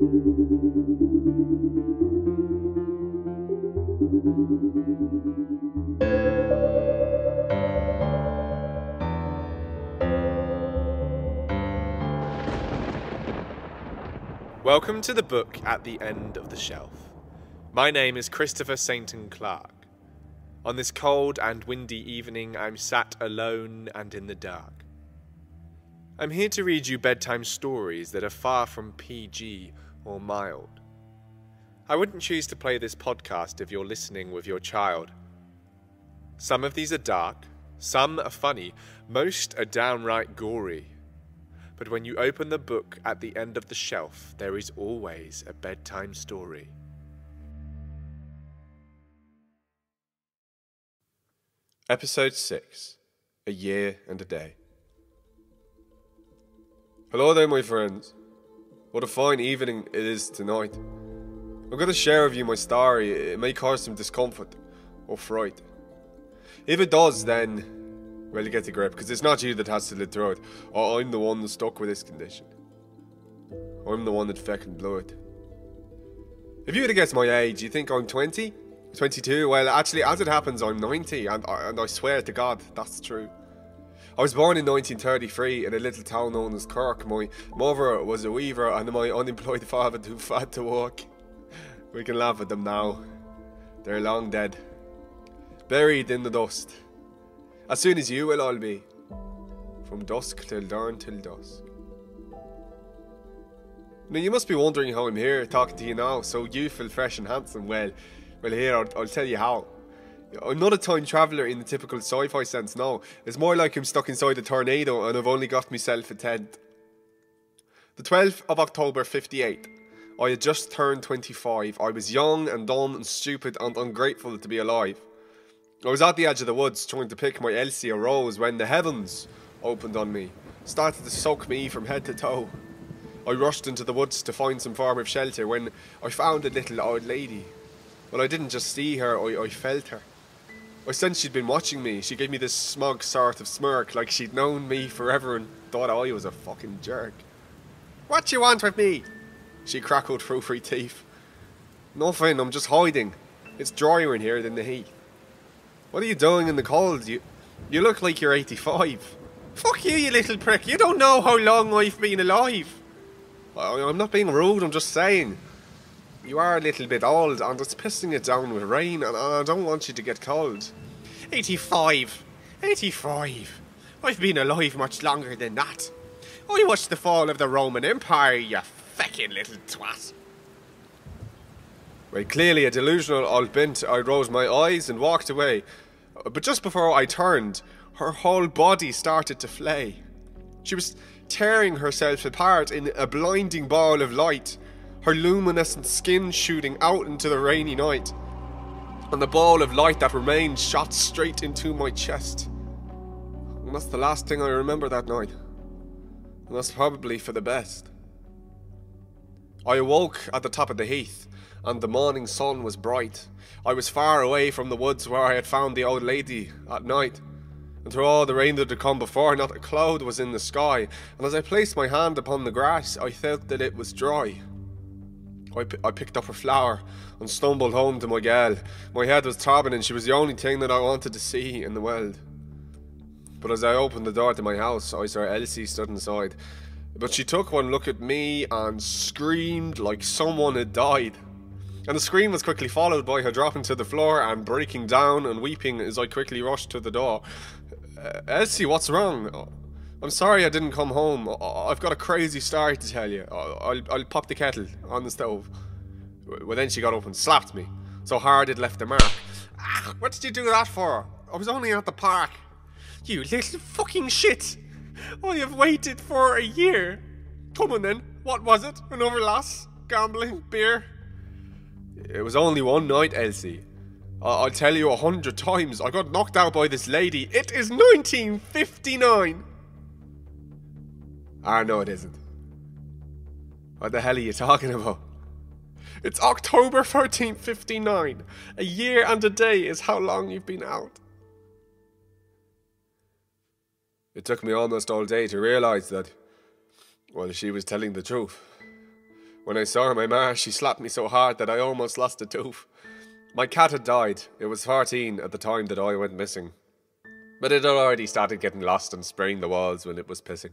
Welcome to the book at the end of the shelf. My name is Christopher Sainton Clark. On this cold and windy evening, I'm sat alone and in the dark. I'm here to read you bedtime stories that are far from PG or mild. I wouldn't choose to play this podcast if you're listening with your child. Some of these are dark, some are funny, most are downright gory. But when you open the book at the end of the shelf, there is always a bedtime story. Episode 6 A Year and a Day. Hello there, my friends. What a fine evening it is tonight. I'm going to share with you my story. It may cause some discomfort or fright. If it does, then, well, you get a grip, because it's not you that has to live through it. Oh, I'm the one that's stuck with this condition. I'm the one that fucking blew it. If you were to guess my age, you think I'm 20? 22? Well, actually, as it happens, I'm 90, and, and I swear to God, that's true. I was born in 1933 in a little town known as Cork. My mother was a weaver, and my unemployed father too fat to walk. We can laugh at them now. They're long dead. Buried in the dust. As soon as you will all be. From dusk till dawn till dusk. Now you must be wondering how I'm here talking to you now, so youthful, fresh and handsome. Well, well here, I'll, I'll tell you how. I'm not a time traveller in the typical sci-fi sense, no. It's more like I'm stuck inside a tornado and I've only got myself a tent. The 12th of October 58. I had just turned 25. I was young and dumb and stupid and ungrateful to be alive. I was at the edge of the woods trying to pick my Elsie a rose when the heavens opened on me, started to soak me from head to toe. I rushed into the woods to find some form of shelter when I found a little old lady. Well, I didn't just see her, I, I felt her. I sensed she'd been watching me. She gave me this smug sort of smirk, like she'd known me forever and thought I was a fucking jerk. What you want with me? She crackled through her teeth. Nothing, I'm just hiding. It's drier in here than the heat. What are you doing in the cold? You, you look like you're 85. Fuck you, you little prick. You don't know how long I've been alive. I, I'm not being rude, I'm just saying. You are a little bit old and it's pissing it down with rain and I don't want you to get cold. 85. 85. I've been alive much longer than that. I watched the fall of the Roman Empire, you feckin' little twat. Well, clearly a delusional old bint, I rose my eyes and walked away. But just before I turned, her whole body started to flay. She was tearing herself apart in a blinding ball of light her luminescent skin shooting out into the rainy night. And the ball of light that remained shot straight into my chest. And that's the last thing I remember that night. And that's probably for the best. I awoke at the top of the heath, and the morning sun was bright. I was far away from the woods where I had found the old lady at night. And through all the rain that had come before, not a cloud was in the sky, and as I placed my hand upon the grass, I felt that it was dry. I, I picked up her flower and stumbled home to my gal. My head was throbbing and she was the only thing that I wanted to see in the world. But as I opened the door to my house, I saw Elsie stood inside. But she took one look at me and screamed like someone had died. And the scream was quickly followed by her dropping to the floor and breaking down and weeping as I quickly rushed to the door. Uh, Elsie, what's wrong? I'm sorry I didn't come home. I've got a crazy story to tell you. I'll, I'll pop the kettle on the stove. Well, then she got up and slapped me. So hard it left a mark. Ah, what did you do that for? I was only at the park. You little fucking shit. I have waited for a year. Come on then. What was it? Another lass? Gambling? Beer? It was only one night, Elsie. I'll tell you a hundred times. I got knocked out by this lady. It is 1959. Ah, no, it isn't. What the hell are you talking about? It's October 1359. A year and a day is how long you've been out. It took me almost all day to realise that, well, she was telling the truth. When I saw my ma, she slapped me so hard that I almost lost a tooth. My cat had died. It was 14 at the time that I went missing. But it had already started getting lost and spraying the walls when it was pissing.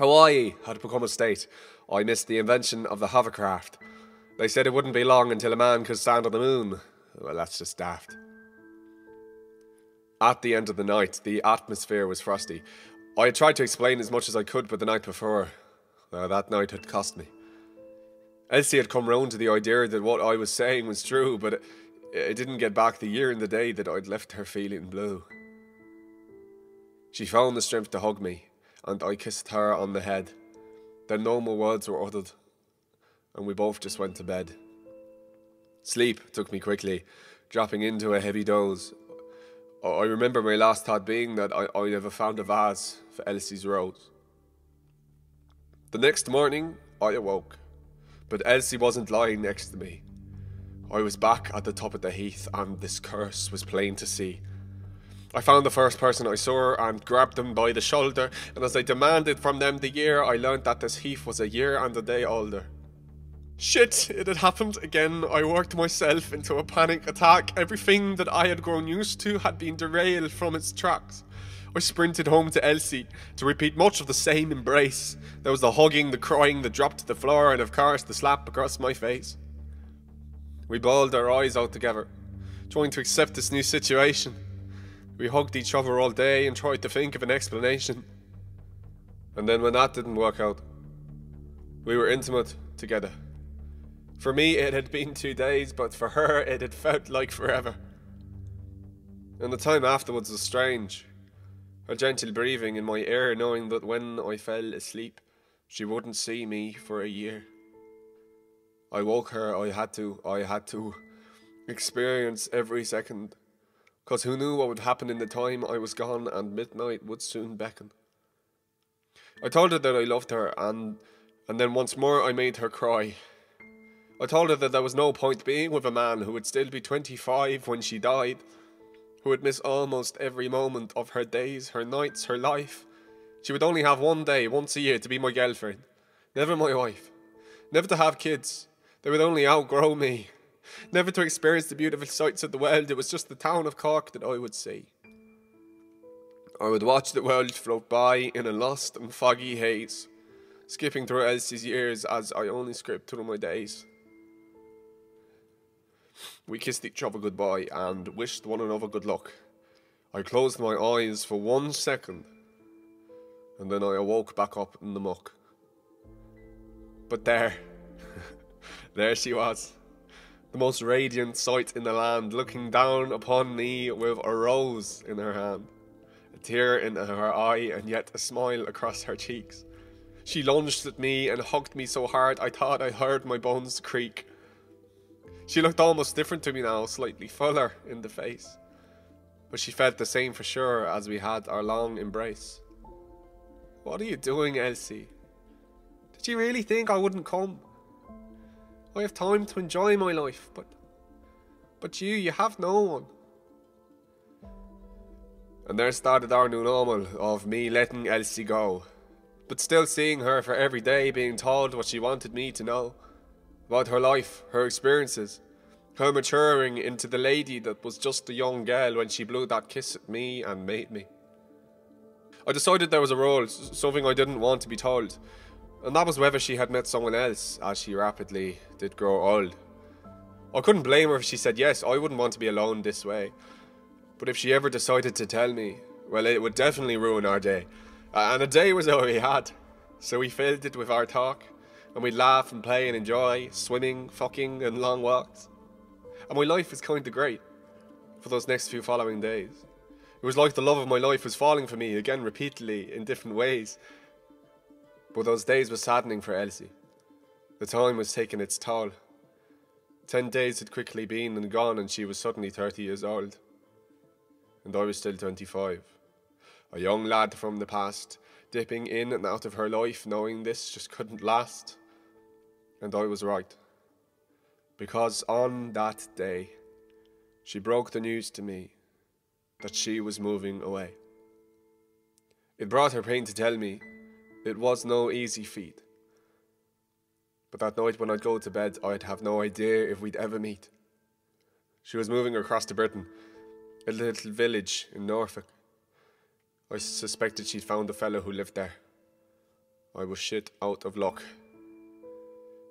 Hawaii had become a state. I missed the invention of the hovercraft. They said it wouldn't be long until a man could stand on the moon. Well, that's just daft. At the end of the night, the atmosphere was frosty. I had tried to explain as much as I could, but the night before, well, that night had cost me. Elsie had come round to the idea that what I was saying was true, but it, it didn't get back the year and the day that I'd left her feeling blue. She found the strength to hug me, and I kissed her on the head. Then no more words were uttered, and we both just went to bed. Sleep took me quickly, dropping into a heavy doze. I remember my last thought being that I, I never found a vase for Elsie's rose. The next morning, I awoke, but Elsie wasn't lying next to me. I was back at the top of the heath, and this curse was plain to see. I found the first person I saw and grabbed them by the shoulder, and as I demanded from them the year, I learned that this heath was a year and a day older. Shit, it had happened again. I worked myself into a panic attack. Everything that I had grown used to had been derailed from its tracks. I sprinted home to Elsie to repeat much of the same embrace. There was the hugging, the crying, the drop to the floor, and of course the slap across my face. We bawled our eyes out together, trying to accept this new situation. We hugged each other all day and tried to think of an explanation. And then when that didn't work out, we were intimate together. For me, it had been two days, but for her, it had felt like forever. And the time afterwards was strange. Her gentle breathing in my ear, knowing that when I fell asleep, she wouldn't see me for a year. I woke her, I had to, I had to experience every second Cause who knew what would happen in the time I was gone and midnight would soon beckon. I told her that I loved her and and then once more I made her cry. I told her that there was no point being with a man who would still be 25 when she died, who would miss almost every moment of her days, her nights, her life. She would only have one day, once a year, to be my girlfriend, never my wife, never to have kids. They would only outgrow me. Never to experience the beautiful sights of the world, it was just the town of Cork that I would see. I would watch the world float by in a lost and foggy haze, skipping through Elsie's years as I only skipped through my days. We kissed each other goodbye and wished one another good luck. I closed my eyes for one second, and then I awoke back up in the muck. But there, there she was the most radiant sight in the land, looking down upon me with a rose in her hand, a tear in her eye, and yet a smile across her cheeks. She lunged at me and hugged me so hard I thought I heard my bones creak. She looked almost different to me now, slightly fuller in the face, but she felt the same for sure as we had our long embrace. What are you doing, Elsie? Did you really think I wouldn't come? I have time to enjoy my life, but but you, you have no one. And there started our new normal of me letting Elsie go, but still seeing her for every day, being told what she wanted me to know about her life, her experiences, her maturing into the lady that was just a young girl when she blew that kiss at me and made me. I decided there was a role, something I didn't want to be told, and that was whether she had met someone else as she rapidly did grow old. I couldn't blame her if she said yes, I wouldn't want to be alone this way. But if she ever decided to tell me, well, it would definitely ruin our day. And a day was all we had. So we filled it with our talk, and we'd laugh and play and enjoy, swimming, fucking, and long walks. And my life was kinda great for those next few following days. It was like the love of my life was falling for me again repeatedly in different ways, but those days were saddening for Elsie. The time was taking its toll. Ten days had quickly been and gone, and she was suddenly 30 years old. And I was still 25. A young lad from the past, dipping in and out of her life, knowing this just couldn't last. And I was right. Because on that day, she broke the news to me that she was moving away. It brought her pain to tell me it was no easy feat. But that night when I'd go to bed, I'd have no idea if we'd ever meet. She was moving across to Britain, a little village in Norfolk. I suspected she'd found a fellow who lived there. I was shit out of luck.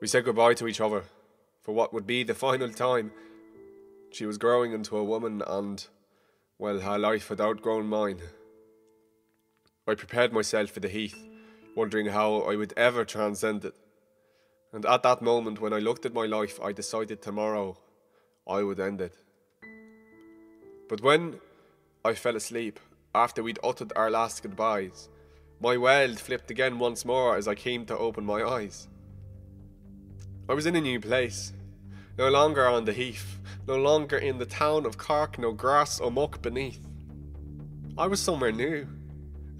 We said goodbye to each other for what would be the final time. She was growing into a woman, and, well, her life had outgrown mine. I prepared myself for the heath, wondering how I would ever transcend it. And at that moment, when I looked at my life, I decided tomorrow I would end it. But when I fell asleep, after we'd uttered our last goodbyes, my world flipped again once more as I came to open my eyes. I was in a new place, no longer on the heath, no longer in the town of Cork, no grass or muck beneath. I was somewhere new.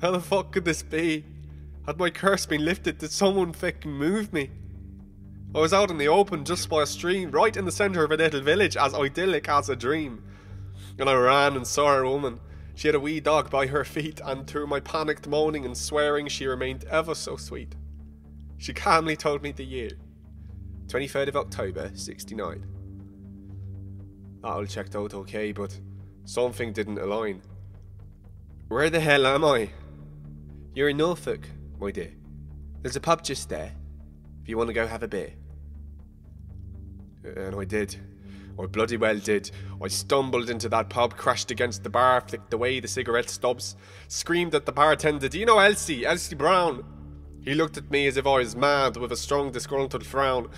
How the fuck could this be? Had my curse been lifted? Did someone fucking move me? I was out in the open just by a stream, right in the centre of a little village, as idyllic as a dream. And I ran and saw a woman. She had a wee dog by her feet, and through my panicked moaning and swearing, she remained ever so sweet. She calmly told me the year 23rd of October, 69. That all checked out okay, but something didn't align. Where the hell am I? You're in Norfolk, my dear. There's a pub just there, if you want to go have a beer. And I did. I bloody well did. I stumbled into that pub, crashed against the bar, flicked away the cigarette stubs, screamed at the bartender, Do you know Elsie? Elsie Brown? He looked at me as if I was mad with a strong, disgruntled frown.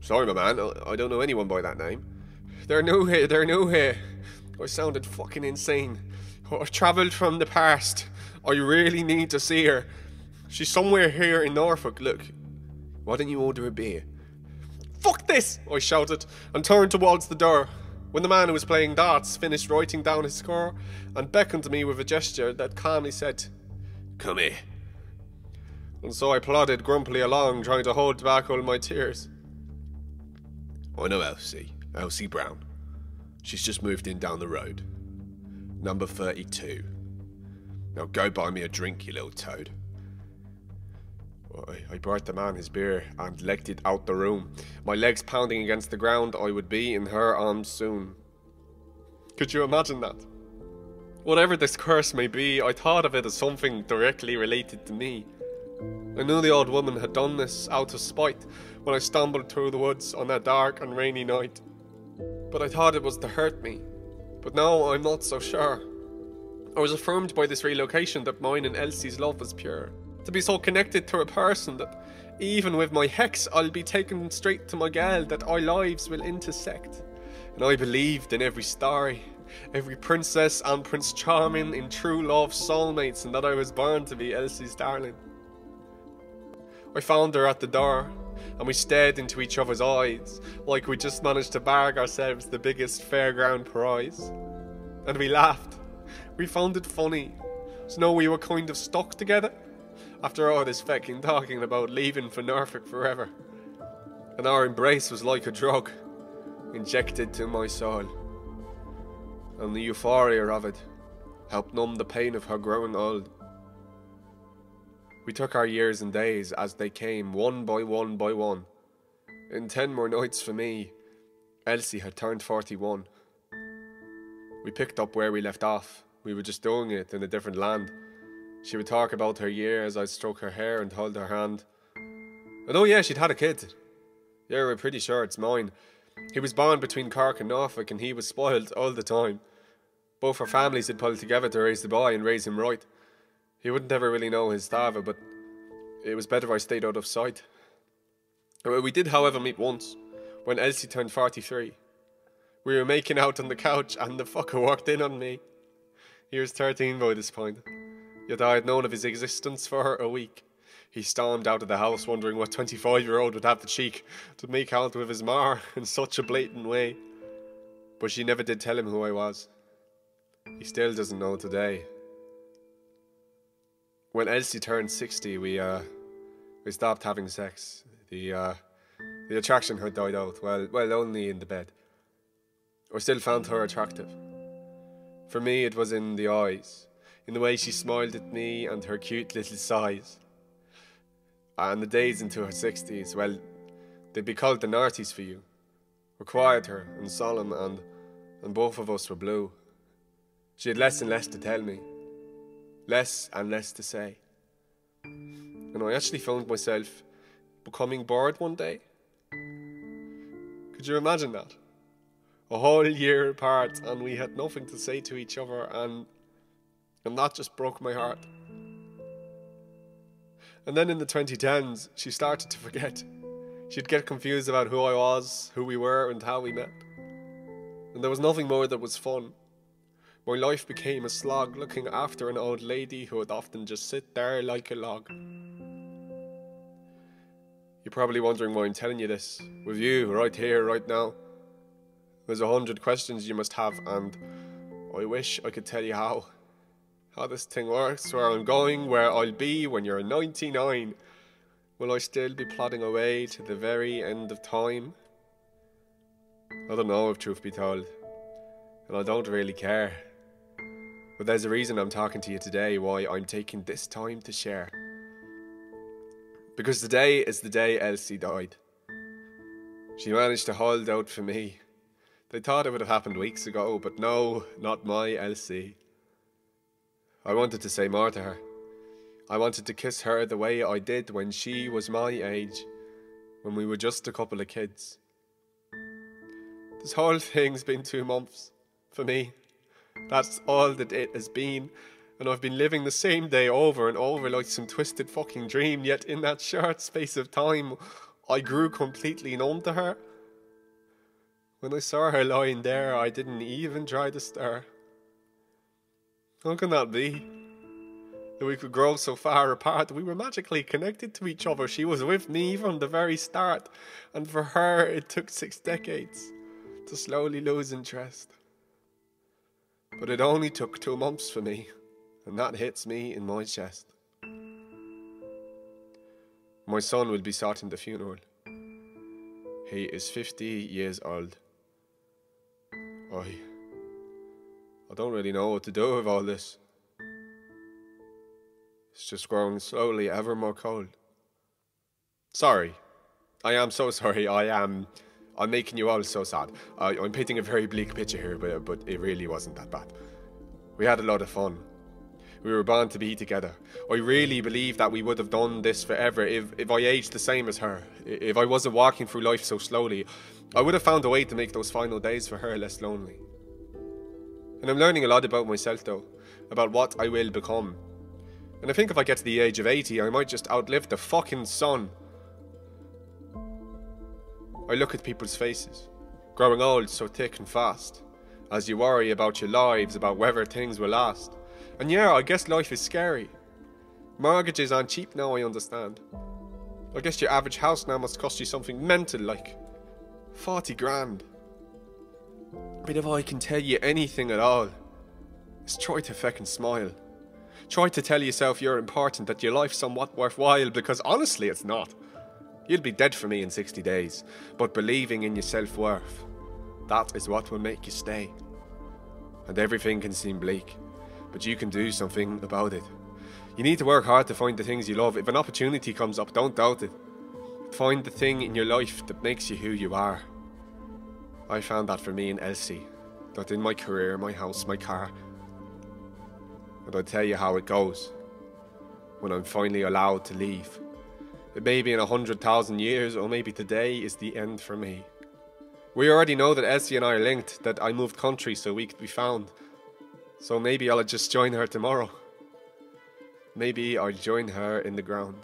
Sorry, my man, I don't know anyone by that name. They're new here, they're new here. I sounded fucking insane. I've travelled from the past. I really need to see her. She's somewhere here in Norfolk. Look, why don't you order a beer? Fuck this! I shouted and turned towards the door. When the man who was playing darts finished writing down his score and beckoned me with a gesture that calmly said, Come here. And so I plodded grumpily along, trying to hold back all my tears. I know Elsie, Elsie Brown. She's just moved in down the road. Number 32. Now go buy me a drink, you little toad. I brought the man his beer and legged it out the room. My legs pounding against the ground, I would be in her arms soon. Could you imagine that? Whatever this curse may be, I thought of it as something directly related to me. I knew the old woman had done this out of spite when I stumbled through the woods on that dark and rainy night. But I thought it was to hurt me. But now I'm not so sure. I was affirmed by this relocation that mine and Elsie's love was pure to be so connected to a person that even with my hex, I'll be taken straight to my gal that our lives will intersect. And I believed in every story, every princess and Prince Charming in true love soulmates, and that I was born to be Elsie's darling. I found her at the door, and we stared into each other's eyes, like we just managed to bag ourselves the biggest fairground prize. And we laughed. We found it funny. So now we were kind of stuck together after all this fucking talking about leaving for Norfolk forever. And our embrace was like a drug, injected to my soul. And the euphoria of it helped numb the pain of her growing old. We took our years and days as they came, one by one by one. In ten more nights for me, Elsie had turned 41. We picked up where we left off. We were just doing it in a different land. She would talk about her year as I'd stroke her hair and hold her hand. And oh yeah, she'd had a kid. Yeah, we're pretty sure it's mine. He was born between Cork and Norfolk and he was spoiled all the time. Both our families had pulled together to raise the boy and raise him right. He wouldn't ever really know his father, but it was better I stayed out of sight. We did, however, meet once, when Elsie turned 43. We were making out on the couch and the fucker walked in on me. He was 13 by this point. Yet I had known of his existence for a week. He stormed out of the house wondering what 25 year old would have the cheek to make out with his mar in such a blatant way. But she never did tell him who I was. He still doesn't know today. When Elsie turned 60, we, uh, we stopped having sex. The, uh, the attraction had died out, well, well, only in the bed. I still found her attractive. For me, it was in the eyes in the way she smiled at me and her cute little sighs. And the days into her 60s, well, They'd be called the Noughties for you. Were quieter and solemn, and, and both of us were blue. She had less and less to tell me, less and less to say. And I actually found myself becoming bored one day. Could you imagine that? A whole year apart, and we had nothing to say to each other, and, and that just broke my heart. And then in the 2010s, she started to forget. She'd get confused about who I was, who we were, and how we met. And there was nothing more that was fun. My life became a slog looking after an old lady who would often just sit there like a log. You're probably wondering why I'm telling you this, with you, right here, right now. There's a hundred questions you must have, and I wish I could tell you how how this thing works, where I'm going, where I'll be when you're 99. Will I still be plodding away to the very end of time? I don't know if truth be told, and I don't really care. But there's a reason I'm talking to you today, why I'm taking this time to share. Because today is the day Elsie died. She managed to hold out for me. They thought it would have happened weeks ago, but no, not my Elsie. I wanted to say more to her. I wanted to kiss her the way I did when she was my age, when we were just a couple of kids. This whole thing's been two months for me. That's all that it has been, and I've been living the same day over and over like some twisted fucking dream, yet in that short space of time, I grew completely numb to her. When I saw her lying there, I didn't even try to stir. How can that be? That we could grow so far apart, we were magically connected to each other. She was with me from the very start, and for her, it took six decades to slowly lose interest. But it only took two months for me, and that hits me in my chest. My son will be sat in the funeral. He is 50 years old. I I don't really know what to do with all this. It's just growing slowly ever more cold. Sorry. I am so sorry. I am. I'm making you all so sad. I, I'm painting a very bleak picture here, but, but it really wasn't that bad. We had a lot of fun. We were bound to be together. I really believe that we would have done this forever if, if I aged the same as her. If I wasn't walking through life so slowly, I would have found a way to make those final days for her less lonely. And I'm learning a lot about myself though, about what I will become. And I think if I get to the age of 80, I might just outlive the fucking sun. I look at people's faces, growing old so thick and fast, as you worry about your lives, about whether things will last. And yeah, I guess life is scary. Mortgages aren't cheap now, I understand. I guess your average house now must cost you something mental like 40 grand. But if I can tell you anything at all, it's try to feckin' smile. Try to tell yourself you're important, that your life's somewhat worthwhile, because honestly, it's not. You'll be dead for me in 60 days, but believing in your self worth, that is what will make you stay. And everything can seem bleak, but you can do something about it. You need to work hard to find the things you love. If an opportunity comes up, don't doubt it. Find the thing in your life that makes you who you are. I found that for me in Elsie, that in my career, my house, my car. And I'll tell you how it goes when I'm finally allowed to leave. It may be in a hundred thousand years, or maybe today is the end for me. We already know that Elsie and I are linked, that I moved country so we could be found. So maybe I'll just join her tomorrow. Maybe I'll join her in the ground.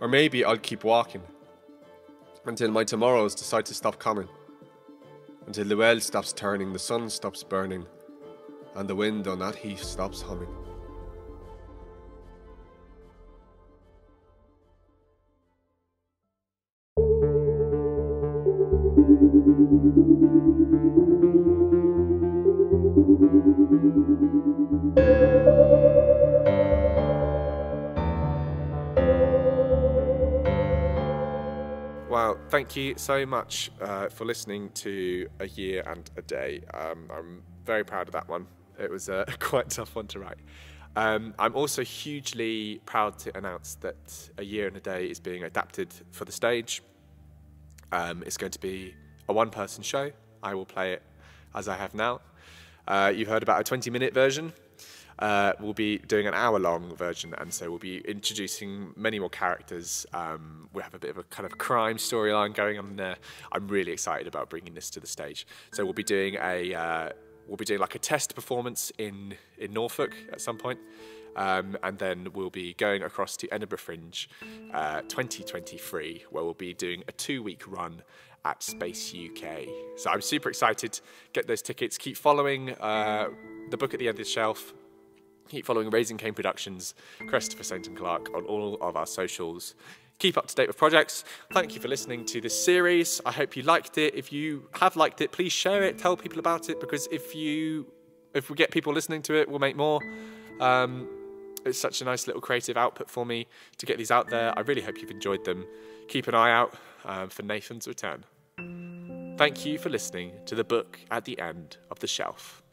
Or maybe I'll keep walking until my tomorrows decide to stop coming until the well stops turning, the sun stops burning, and the wind on that heath stops humming. Thank you so much uh, for listening to A Year and a Day. Um, I'm very proud of that one. It was a quite tough one to write. Um, I'm also hugely proud to announce that A Year and a Day is being adapted for the stage. Um, it's going to be a one person show. I will play it as I have now. Uh, you've heard about a 20 minute version. Uh, we'll be doing an hour long version, and so we'll be introducing many more characters. Um, we have a bit of a kind of crime storyline going on there. I'm really excited about bringing this to the stage. So we'll be doing a uh, we'll be doing like a test performance in in Norfolk at some point. Um, and then we'll be going across to Edinburgh Fringe uh, 2023, where we'll be doing a two week run at Space UK. So I'm super excited. Get those tickets. Keep following uh, the book at the end of the shelf. Keep following Raising Cain Productions, Christopher Sainton Clark on all of our socials. Keep up to date with projects. Thank you for listening to this series. I hope you liked it. If you have liked it, please share it. Tell people about it because if you, if we get people listening to it, we'll make more. Um, it's such a nice little creative output for me to get these out there. I really hope you've enjoyed them. Keep an eye out um, for Nathan's return. Thank you for listening to the book at the end of the shelf.